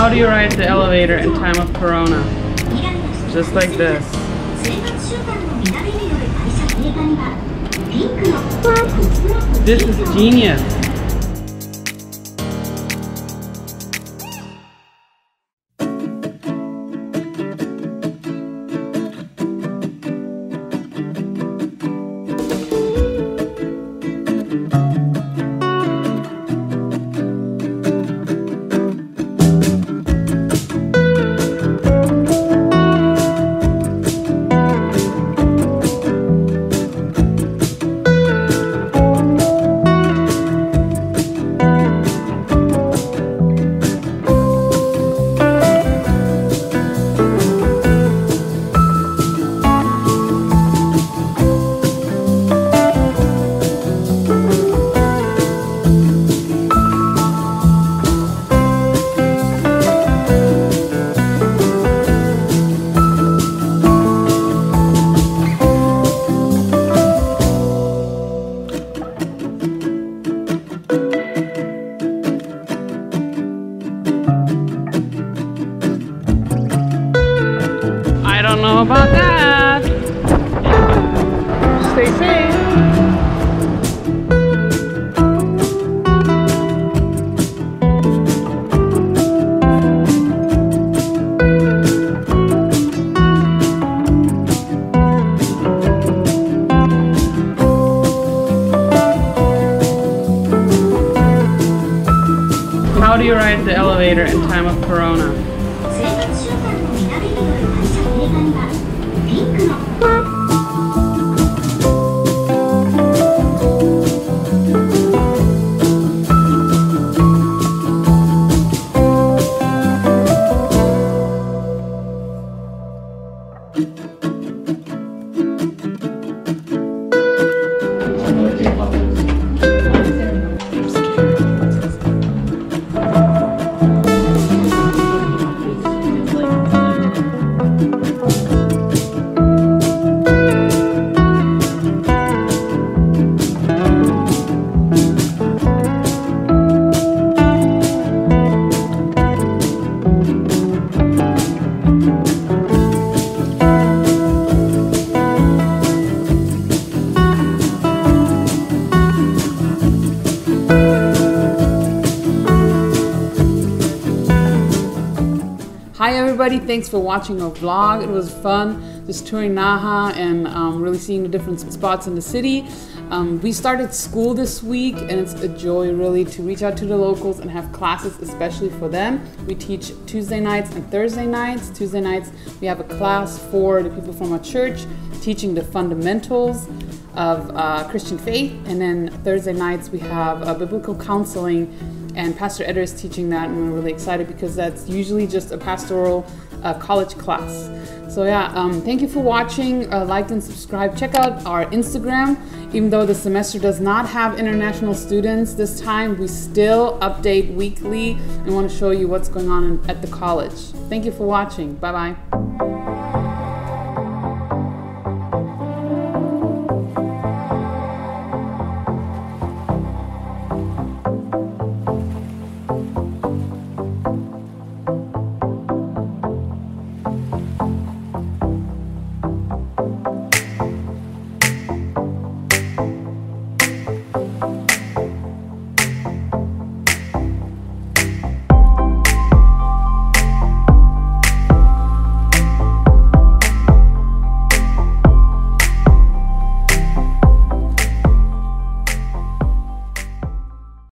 How do you ride the elevator in time of corona? Just like this. This is genius. Don't know about that. Stay safe. How do you ride the elevator in time of corona? Hi everybody, thanks for watching our vlog. It was fun just touring Naha and um, really seeing the different spots in the city. Um, we started school this week and it's a joy really to reach out to the locals and have classes especially for them. We teach Tuesday nights and Thursday nights. Tuesday nights we have a class for the people from our church teaching the fundamentals of uh, Christian faith and then Thursday nights we have uh, biblical counseling and Pastor Eder is teaching that, and we're really excited because that's usually just a pastoral uh, college class. So yeah, um, thank you for watching. Uh, like and subscribe. Check out our Instagram. Even though the semester does not have international students this time, we still update weekly and want to show you what's going on at the college. Thank you for watching. Bye bye.